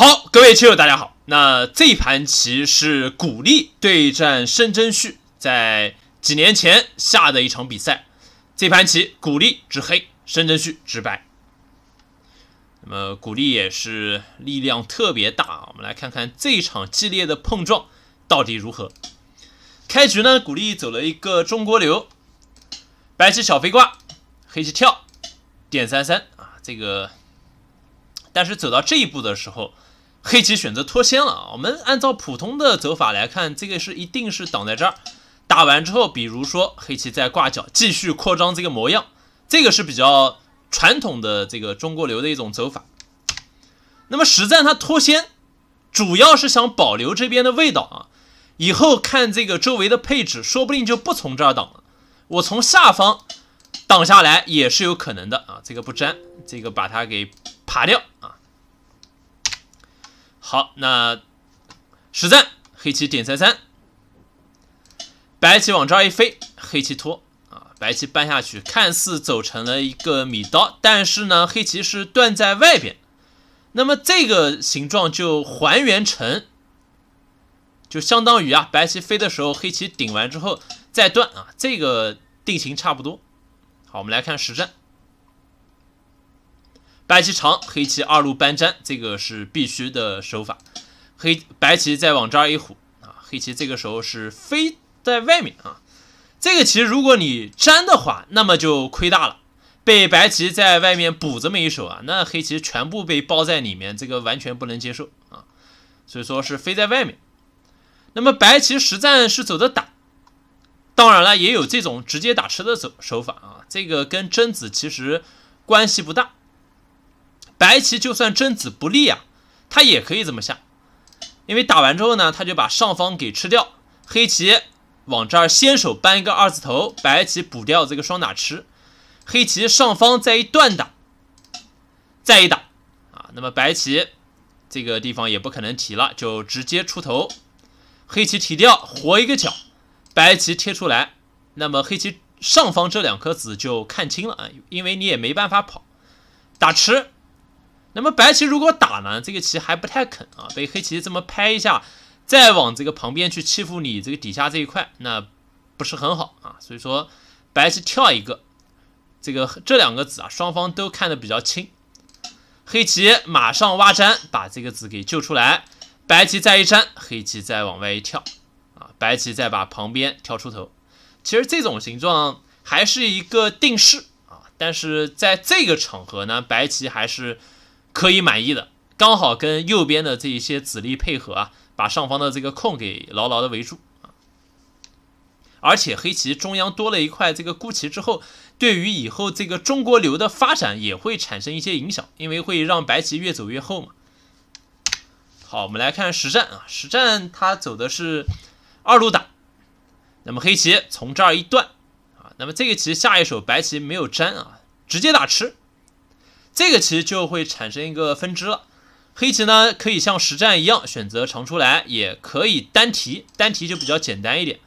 好，各位棋友，大家好。那这盘棋是古力对战申真旭，在几年前下的一场比赛。这盘棋古力之黑，申真旭之白。那么古力也是力量特别大，我们来看看这场激烈的碰撞到底如何。开局呢，古力走了一个中国流，白棋小飞挂，黑棋跳，点三三啊，这个。但是走到这一步的时候。黑棋选择脱先了啊。我们按照普通的走法来看，这个是一定是挡在这儿。打完之后，比如说黑棋再挂角继续扩张这个模样，这个是比较传统的这个中国流的一种走法。那么实战它脱先，主要是想保留这边的味道啊。以后看这个周围的配置，说不定就不从这儿挡了，我从下方挡下来也是有可能的啊。这个不粘，这个把它给爬掉啊。好，那实战黑棋点三三，白棋往这儿一飞，黑棋拖啊，白棋搬下去，看似走成了一个米刀，但是呢，黑棋是断在外边，那么这个形状就还原成，就相当于啊，白棋飞的时候，黑棋顶完之后再断啊，这个定型差不多。好，我们来看实战。白棋长，黑棋二路搬粘，这个是必须的手法。黑白棋再往这儿一虎啊，黑棋这个时候是飞在外面啊。这个棋如果你粘的话，那么就亏大了，被白棋在外面补这么一手啊，那黑棋全部被包在里面，这个完全不能接受啊。所以说是飞在外面。那么白棋实战是走的打，当然了，也有这种直接打吃的走手法啊，这个跟贞子其实关系不大。白棋就算争子不利啊，他也可以这么下，因为打完之后呢，他就把上方给吃掉。黑棋往这儿先手搬一个二字头，白棋补掉这个双打吃，黑棋上方再一断打，再一打啊，那么白棋这个地方也不可能提了，就直接出头。黑棋提掉，活一个角，白棋贴出来，那么黑棋上方这两颗子就看清了啊，因为你也没办法跑，打吃。那么白棋如果打呢，这个棋还不太肯啊，被黑棋这么拍一下，再往这个旁边去欺负你这个底下这一块，那不是很好啊。所以说白棋跳一个，这个这两个子啊，双方都看得比较清。黑棋马上挖粘，把这个子给救出来。白棋再一粘，黑棋再往外一跳啊，白棋再把旁边跳出头。其实这种形状还是一个定式啊，但是在这个场合呢，白棋还是。可以满意的，刚好跟右边的这一些子力配合啊，把上方的这个空给牢牢的围住啊。而且黑棋中央多了一块这个孤棋之后，对于以后这个中国流的发展也会产生一些影响，因为会让白棋越走越厚嘛。好，我们来看实战啊，实战它走的是二路打，那么黑棋从这儿一断啊，那么这个棋下一手白棋没有粘啊，直接打吃。这个棋就会产生一个分支了，黑棋呢可以像实战一样选择长出来，也可以单提，单提就比较简单一点。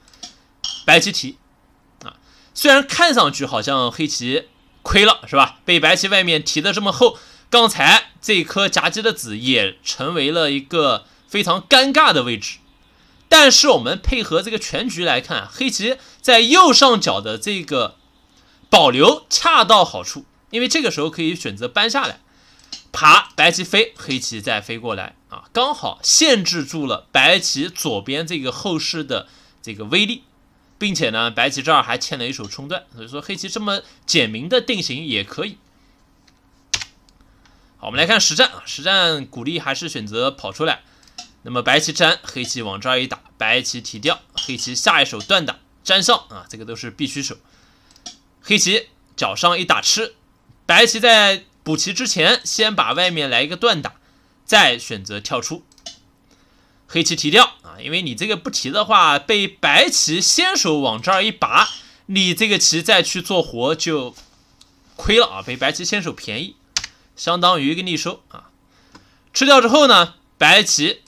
白棋提啊，虽然看上去好像黑棋亏了，是吧？被白棋外面提的这么厚，刚才这颗夹击的子也成为了一个非常尴尬的位置。但是我们配合这个全局来看，黑棋在右上角的这个保留恰到好处。因为这个时候可以选择搬下来，爬白棋飞，黑棋再飞过来啊，刚好限制住了白棋左边这个后势的这个威力，并且呢，白棋这儿还欠了一手冲断，所以说黑棋这么简明的定型也可以。好，我们来看实战啊，实战鼓励还是选择跑出来，那么白棋粘，黑棋往这儿一打，白棋提掉，黑棋下一手断打粘上啊，这个都是必须手，黑棋脚上一打吃。白棋在补棋之前，先把外面来一个断打，再选择跳出。黑棋提掉啊，因为你这个不提的话，被白棋先手往这儿一拔，你这个棋再去做活就亏了啊，被白棋先手便宜，相当于一个逆收啊。吃掉之后呢，白棋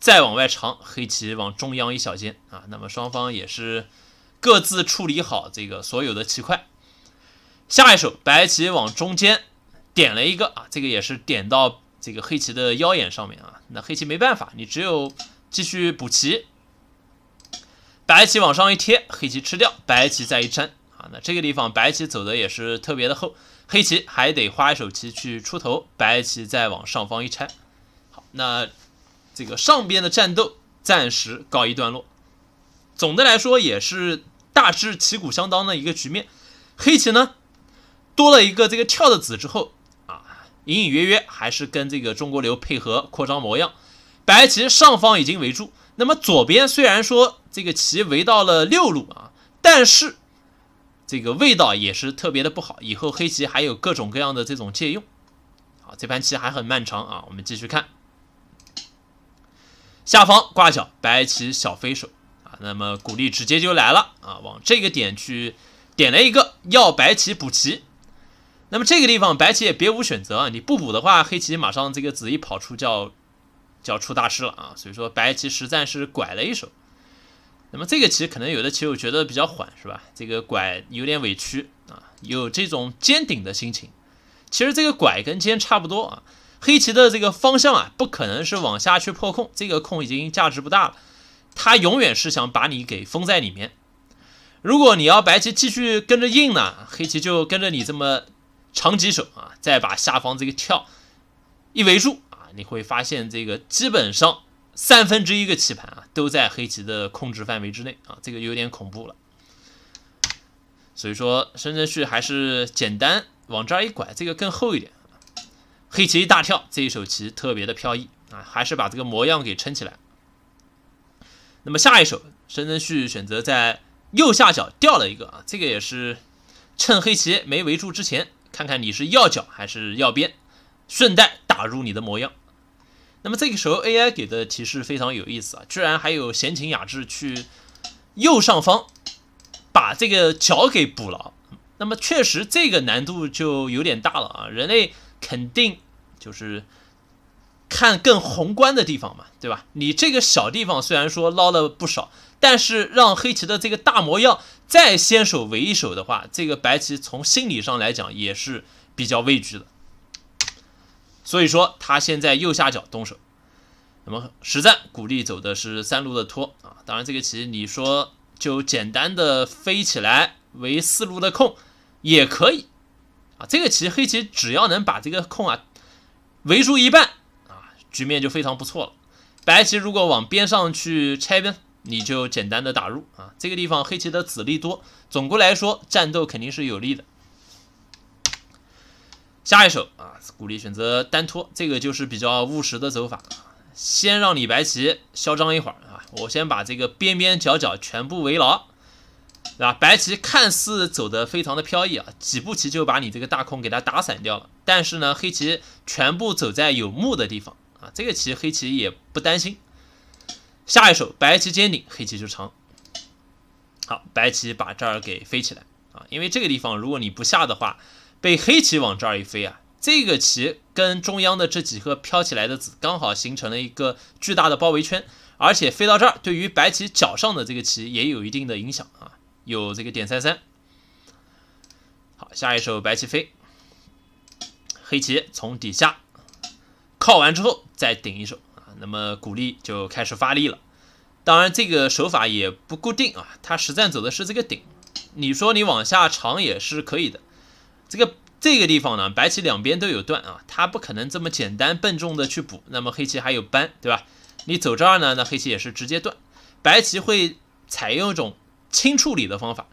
再往外长，黑棋往中央一小间啊，那么双方也是各自处理好这个所有的棋块。下一手，白棋往中间点了一个啊，这个也是点到这个黑棋的腰眼上面啊，那黑棋没办法，你只有继续补棋。白棋往上一贴，黑棋吃掉，白棋再一粘啊，那这个地方白棋走的也是特别的厚，黑棋还得花一手棋去出头，白棋再往上方一拆。好，那这个上边的战斗暂时告一段落。总的来说也是大致旗鼓相当的一个局面。黑棋呢多了一个这个跳的子之后啊，隐隐约约还是跟这个中国流配合扩张模样。白棋上方已经围住，那么左边虽然说这个棋围到了六路啊，但是这个味道也是特别的不好。以后黑棋还有各种各样的这种借用。好，这盘棋还很漫长啊，我们继续看。下方挂角，白棋小飞手啊。那么鼓励直接就来了啊，往这个点去点了一个，要白棋补棋。那么这个地方白棋也别无选择啊，你不补的话，黑棋马上这个子一跑出就要就要出大事了啊。所以说白棋实在是拐了一手。那么这个棋可能有的棋友觉得比较缓是吧？这个拐有点委屈啊，有这种尖顶的心情。其实这个拐跟尖差不多啊，黑棋的这个方向啊，不可能是往下去破空，这个空已经价值不大了。他永远是想把你给封在里面。如果你要白棋继续跟着硬呢，黑棋就跟着你这么长几手啊，再把下方这个跳一围住啊，你会发现这个基本上三分之一个棋盘啊都在黑棋的控制范围之内啊，这个有点恐怖了。所以说，申真旭还是简单往这儿一拐，这个更厚一点。黑棋一大跳，这一手棋特别的飘逸啊，还是把这个模样给撑起来。那么下一手，申真旭选择在右下角掉了一个啊，这个也是趁黑棋没围住之前，看看你是要角还是要边，顺带打入你的模样。那么这个时候 AI 给的提示非常有意思啊，居然还有闲情雅致去右上方把这个角给补了。那么确实这个难度就有点大了啊，人类肯定就是。看更宏观的地方嘛，对吧？你这个小地方虽然说捞了不少，但是让黑棋的这个大模样再先手为一手的话，这个白棋从心理上来讲也是比较畏惧的。所以说他现在右下角动手，那么实战鼓励走的是三路的拖啊。当然这个棋你说就简单的飞起来为四路的空也可以啊。这个棋黑棋只要能把这个空啊围住一半啊。局面就非常不错了。白棋如果往边上去拆边，你就简单的打入啊。这个地方黑棋的子力多，总归来说战斗肯定是有利的。下一手啊，鼓励选择单拖，这个就是比较务实的走法。先让你白棋嚣张一会儿啊，我先把这个边边角角全部围牢，对吧？白棋看似走的非常的飘逸啊，几步棋就把你这个大空给它打散掉了。但是呢，黑棋全部走在有目的地方。啊，这个棋黑棋也不担心。下一手白棋尖顶，黑棋就长。好，白棋把这儿给飞起来啊，因为这个地方如果你不下的话，被黑棋往这儿一飞啊，这个棋跟中央的这几颗飘起来的子刚好形成了一个巨大的包围圈，而且飞到这儿，对于白棋脚上的这个棋也有一定的影响啊，有这个点三三。好，下一手白棋飞，黑棋从底下。靠完之后再顶一手，那么鼓励就开始发力了。当然这个手法也不固定啊，它实战走的是这个顶。你说你往下长也是可以的。这个这个地方呢，白棋两边都有断啊，它不可能这么简单笨重的去补。那么黑棋还有扳，对吧？你走这儿呢，那黑棋也是直接断。白棋会采用一种轻处理的方法，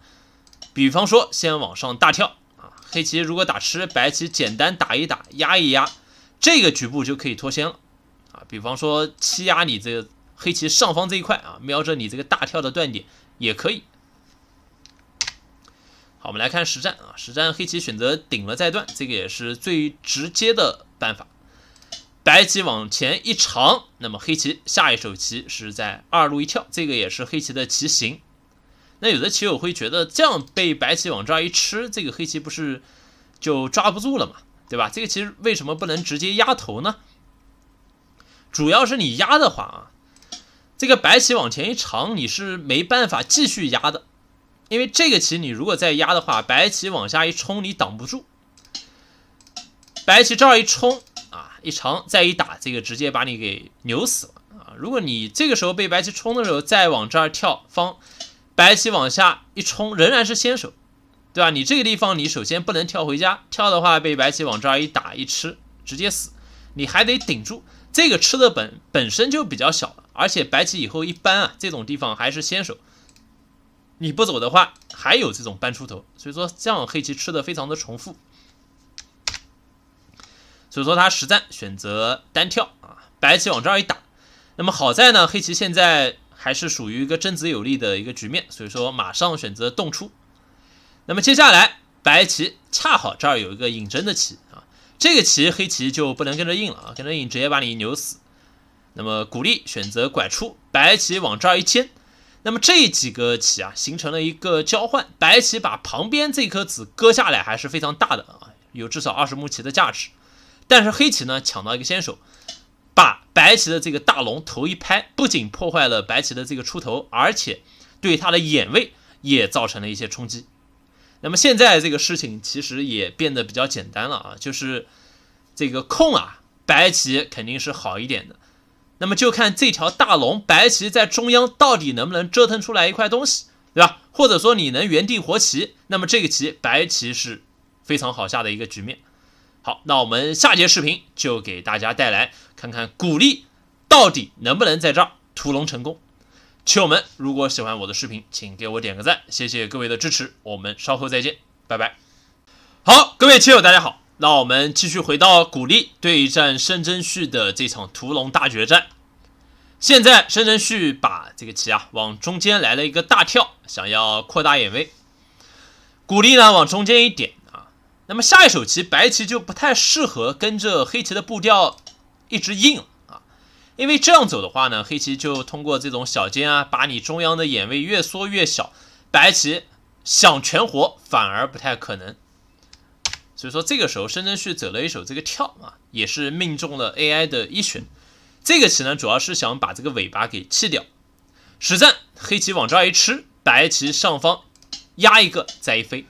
比方说先往上大跳啊，黑棋如果打吃，白棋简单打一打，压一压。这个局部就可以脱先了啊，比方说欺压你这个黑棋上方这一块啊，瞄着你这个大跳的断点也可以。好，我们来看实战啊，实战黑棋选择顶了再断，这个也是最直接的办法。白棋往前一长，那么黑棋下一手棋是在二路一跳，这个也是黑棋的棋形。那有的棋友会觉得这样被白棋往这儿一吃，这个黑棋不是就抓不住了吗？对吧？这个其实为什么不能直接压头呢？主要是你压的话啊，这个白棋往前一长，你是没办法继续压的，因为这个棋你如果再压的话，白棋往下一冲，你挡不住。白棋这儿一冲啊，一长再一打，这个直接把你给扭死了啊！如果你这个时候被白棋冲的时候再往这儿跳方，白棋往下一冲仍然是先手，对吧？你这个地方你首先不能跳回家，跳的话被白棋往这儿一打一吃，直接死，你还得顶住。这个吃的本本身就比较小了，而且白棋以后一搬啊，这种地方还是先手，你不走的话，还有这种搬出头，所以说这样黑棋吃的非常的重复，所以说他实战选择单跳啊，白棋往这儿一打，那么好在呢，黑棋现在还是属于一个争子有力的一个局面，所以说马上选择动出，那么接下来白棋恰好这儿有一个引针的棋。这个棋黑棋就不能跟着应了啊，跟着应直接把你扭死。那么鼓励选择拐出，白棋往这儿一尖，那么这几个棋啊形成了一个交换，白棋把旁边这颗子割下来还是非常大的啊，有至少二十目棋的价值。但是黑棋呢抢到一个先手，把白棋的这个大龙头一拍，不仅破坏了白棋的这个出头，而且对他的眼位也造成了一些冲击。那么现在这个事情其实也变得比较简单了啊，就是这个空啊，白棋肯定是好一点的。那么就看这条大龙，白棋在中央到底能不能折腾出来一块东西，对吧？或者说你能原地活棋，那么这个棋白棋是非常好下的一个局面。好，那我们下节视频就给大家带来看看鼓励到底能不能在这儿屠龙成功。棋友们，如果喜欢我的视频，请给我点个赞，谢谢各位的支持，我们稍后再见，拜拜。好，各位棋友，大家好，那我们继续回到古力对战申真谞的这场屠龙大决战。现在申真谞把这个棋啊往中间来了一个大跳，想要扩大眼位。古力呢往中间一点啊，那么下一手棋白棋就不太适合跟着黑棋的步调一直硬。因为这样走的话呢，黑棋就通过这种小尖啊，把你中央的眼位越缩越小，白棋想全活反而不太可能。所以说这个时候申真谞走了一手这个跳啊，也是命中了 AI 的一选。这个棋呢，主要是想把这个尾巴给弃掉。实战黑棋往这儿一吃，白棋上方压一个再一飞，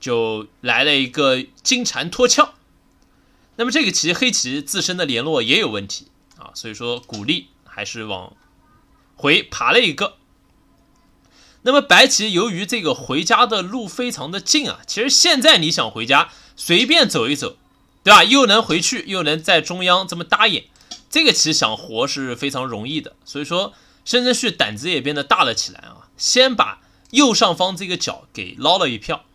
就来了一个金蝉脱壳。那么这个棋黑棋自身的联络也有问题。啊，所以说鼓励还是往回爬了一个。那么白棋由于这个回家的路非常的近啊，其实现在你想回家随便走一走，对吧？又能回去，又能在中央这么搭眼，这个棋想活是非常容易的。所以说申真谞胆子也变得大了起来啊，先把右上方这个角给捞了一票。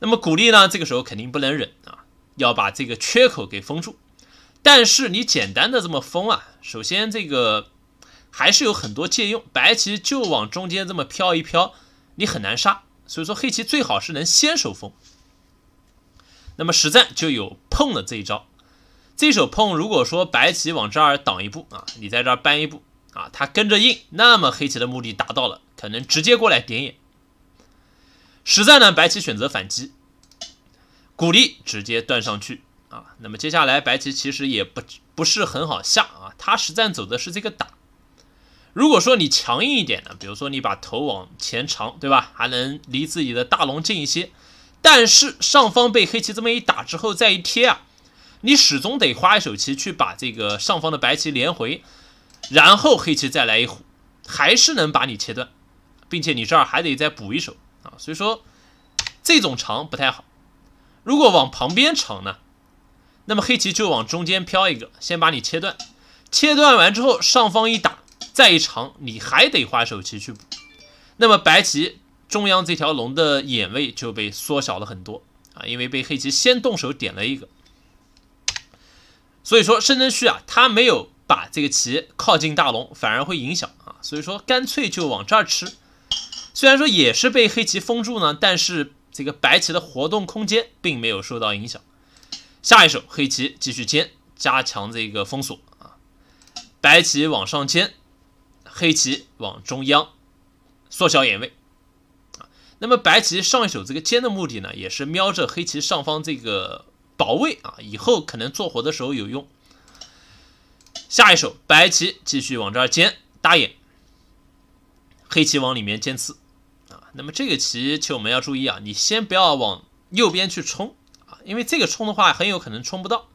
那么鼓励呢，这个时候肯定不能忍啊，要把这个缺口给封住。但是你简单的这么封啊，首先这个还是有很多借用，白棋就往中间这么飘一飘，你很难杀。所以说黑棋最好是能先手封。那么实战就有碰的这一招，这手碰如果说白棋往这儿挡一步啊，你在这儿搬一步啊，他跟着应，那么黑棋的目的达到了，可能直接过来点眼。实战呢，白棋选择反击，鼓励直接断上去。啊，那么接下来白棋其实也不不是很好下啊，他实战走的是这个打。如果说你强硬一点呢，比如说你把头往前长，对吧？还能离自己的大龙近一些。但是上方被黑棋这么一打之后再一贴啊，你始终得花一手棋去把这个上方的白棋连回，然后黑棋再来一虎，还是能把你切断，并且你这儿还得再补一手啊。所以说这种长不太好。如果往旁边长呢？那么黑棋就往中间飘一个，先把你切断，切断完之后上方一打，再一长，你还得花手棋去补。那么白棋中央这条龙的眼位就被缩小了很多啊，因为被黑棋先动手点了一个。所以说申真谞啊，他没有把这个棋靠近大龙，反而会影响啊，所以说干脆就往这儿吃。虽然说也是被黑棋封住呢，但是这个白棋的活动空间并没有受到影响。下一手，黑棋继续尖，加强这个封锁啊。白棋往上尖，黑棋往中央缩小眼位啊。那么白棋上一手这个尖的目的呢，也是瞄着黑棋上方这个保卫啊，以后可能做活的时候有用。下一手，白棋继续往这儿尖搭眼，黑棋往里面尖刺啊。那么这个棋，其实我们要注意啊，你先不要往右边去冲。因为这个冲的话，很有可能冲不到。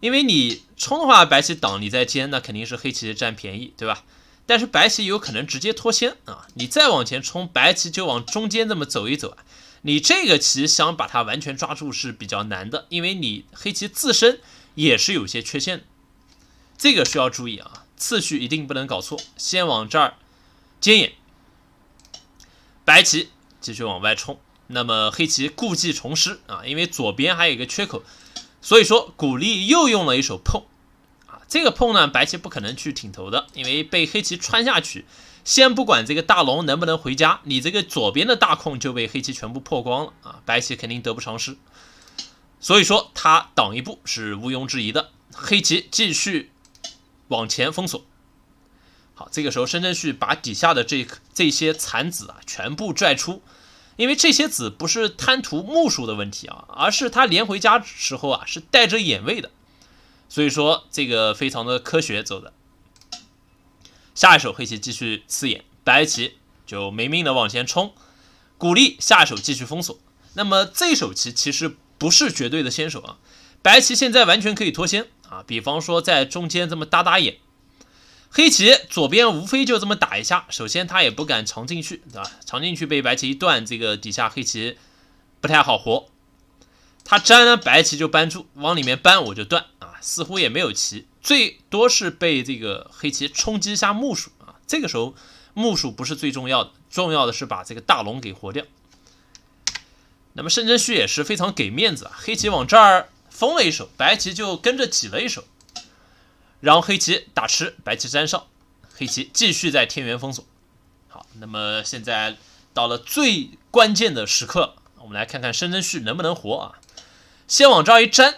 因为你冲的话，白棋挡你在尖，那肯定是黑棋占便宜，对吧？但是白棋有可能直接脱先啊！你再往前冲，白棋就往中间这么走一走啊！你这个棋想把它完全抓住是比较难的，因为你黑棋自身也是有些缺陷的，这个需要注意啊！次序一定不能搞错，先往这儿尖眼，白棋继续往外冲，那么黑棋故技重施啊，因为左边还有一个缺口，所以说古力又用了一手碰啊。这个碰呢，白棋不可能去挺头的，因为被黑棋穿下去。先不管这个大龙能不能回家，你这个左边的大空就被黑棋全部破光了啊！白棋肯定得不偿失。所以说他挡一步是毋庸置疑的。黑棋继续往前封锁。好，这个时候申真谞把底下的这这些残子啊全部拽出，因为这些子不是贪图目数的问题啊，而是他连回家时候啊是带着眼位的。所以说这个非常的科学走的，下一手黑棋继续刺眼，白棋就没命的往前冲，鼓励下一手继续封锁。那么这一手棋其实不是绝对的先手啊，白棋现在完全可以脱先啊，比方说在中间这么打打眼，黑棋左边无非就这么打一下，首先他也不敢藏进去，对吧？藏进去被白棋一断，这个底下黑棋不太好活。他粘呢，白棋就搬住，往里面搬我就断啊，似乎也没有棋，最多是被这个黑棋冲击一下目数啊。这个时候目数不是最重要的，重要的是把这个大龙给活掉。那么申真谞也是非常给面子啊，黑棋往这儿封了一手，白棋就跟着挤了一手，然后黑棋打吃，白棋粘上，黑棋继续在天元封锁。好，那么现在到了最关键的时刻，我们来看看申真谞能不能活啊。先往这儿一粘，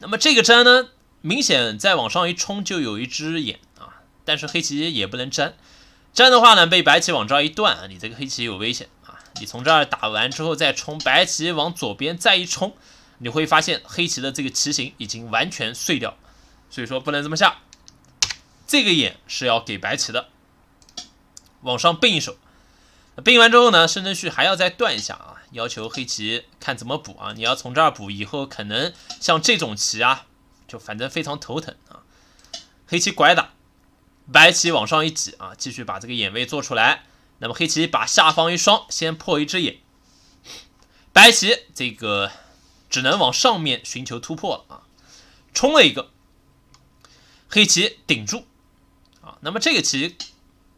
那么这个粘呢，明显再往上一冲就有一只眼啊，但是黑棋也不能粘，粘的话呢，被白棋往这儿一断，你这个黑棋有危险啊，你从这儿打完之后再冲，白棋往左边再一冲，你会发现黑棋的这个棋形已经完全碎掉，所以说不能这么下，这个眼是要给白棋的，往上并一手，并完之后呢，申真谞还要再断一下啊。要求黑棋看怎么补啊？你要从这儿补，以后可能像这种棋啊，就反正非常头疼啊。黑棋拐打，白棋往上一挤啊，继续把这个眼位做出来。那么黑棋把下方一双，先破一只眼。白棋这个只能往上面寻求突破了啊，冲了一个，黑棋顶住啊。那么这个棋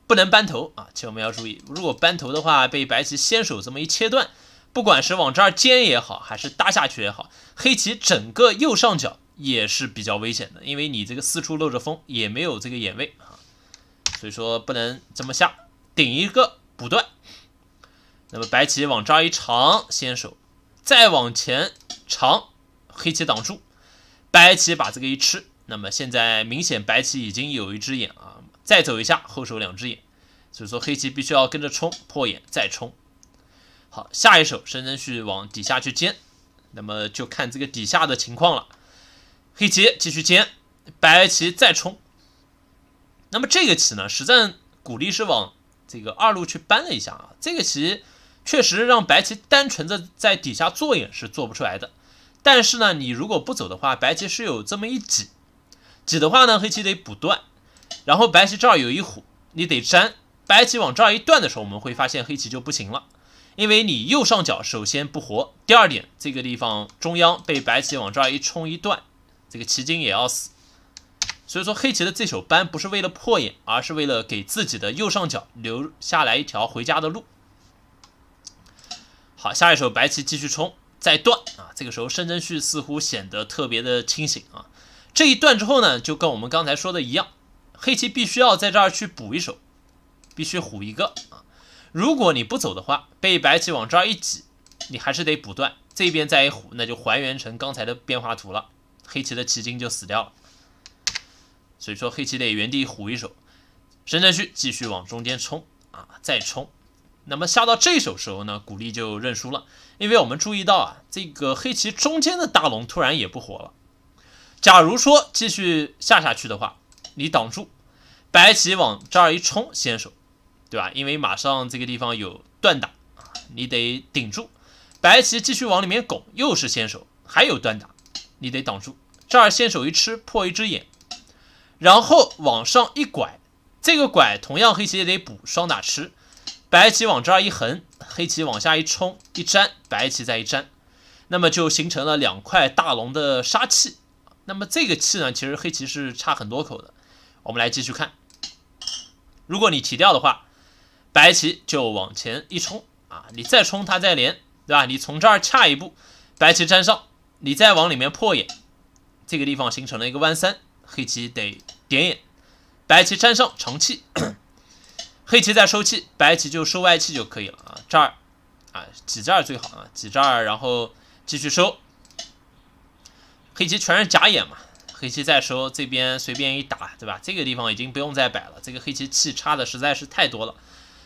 不能扳头啊，棋我们要注意，如果扳头的话，被白棋先手这么一切断。不管是往这儿尖也好，还是搭下去也好，黑棋整个右上角也是比较危险的，因为你这个四处漏着风，也没有这个眼位啊，所以说不能这么下，顶一个补断。那么白棋往这儿一长，先手，再往前长，黑棋挡住，白棋把这个一吃，那么现在明显白棋已经有一只眼啊，再走一下后手两只眼，所以说黑棋必须要跟着冲破眼再冲。好，下一手申真谞往底下去尖，那么就看这个底下的情况了。黑棋继续尖，白棋再冲。那么这个棋呢，实战鼓励是往这个二路去搬了一下啊。这个棋确实让白棋单纯的在底下做眼是做不出来的。但是呢，你如果不走的话，白棋是有这么一挤，挤的话呢，黑棋得补断。然后白棋这儿有一虎，你得粘。白棋往这儿一断的时候，我们会发现黑棋就不行了。因为你右上角首先不活，第二点这个地方中央被白棋往这儿一冲一断，这个棋筋也要死。所以说黑棋的这手扳不是为了破眼，而是为了给自己的右上角留下来一条回家的路。好，下一手白棋继续冲，再断啊！这个时候申真谞似乎显得特别的清醒啊。这一断之后呢，就跟我们刚才说的一样，黑棋必须要在这儿去补一手，必须虎一个啊。如果你不走的话，被白棋往这儿一挤，你还是得补断。这边再一虎，那就还原成刚才的变化图了，黑棋的棋筋就死掉了。所以说黑棋得原地虎一手，申真谞继续往中间冲啊，再冲。那么下到这手时候呢，古力就认输了，因为我们注意到啊，这个黑棋中间的大龙突然也不活了。假如说继续下下去的话，你挡住，白棋往这儿一冲，先手。对吧？因为马上这个地方有断打，你得顶住。白棋继续往里面拱，又是先手，还有断打，你得挡住。这儿先手一吃破一只眼，然后往上一拐，这个拐同样黑棋也得补双打吃，白棋往这儿一横，黑棋往下一冲一粘，白棋再一粘，那么就形成了两块大龙的杀气。那么这个气呢，其实黑棋是差很多口的。我们来继续看，如果你提掉的话，白棋就往前一冲啊，你再冲它再连，对吧？你从这儿恰一步，白棋粘上，你再往里面破眼，这个地方形成了一个弯三，黑棋得点眼，白棋粘上长气，黑棋再收气，白棋就收外气就可以了啊。这儿啊挤这儿最好啊，挤这儿，然后继续收。黑棋全是假眼嘛，黑棋再收这边随便一打，对吧？这个地方已经不用再摆了，这个黑棋气差的实在是太多了，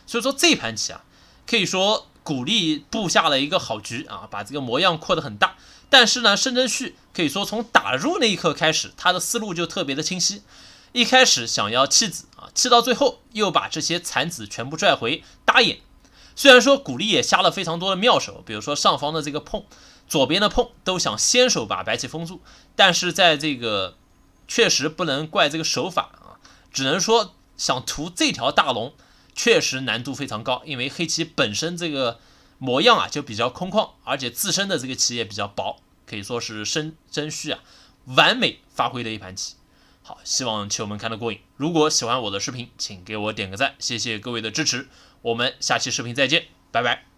所以说这盘棋啊，可以说鼓励布下了一个好局啊，把这个模样扩得很大。但是呢，申真谞可以说从打入那一刻开始，他的思路就特别的清晰，一开始想要弃子啊，弃到最后又把这些残子全部拽回搭眼。虽然说鼓励也下了非常多的妙手，比如说上方的这个碰。左边的碰都想先手把白棋封住，但是在这个确实不能怪这个手法啊，只能说想屠这条大龙确实难度非常高，因为黑棋本身这个模样啊就比较空旷，而且自身的这个棋也比较薄，可以说是申真虚啊完美发挥的一盘棋。好，希望球们看得过瘾。如果喜欢我的视频，请给我点个赞，谢谢各位的支持。我们下期视频再见，拜拜。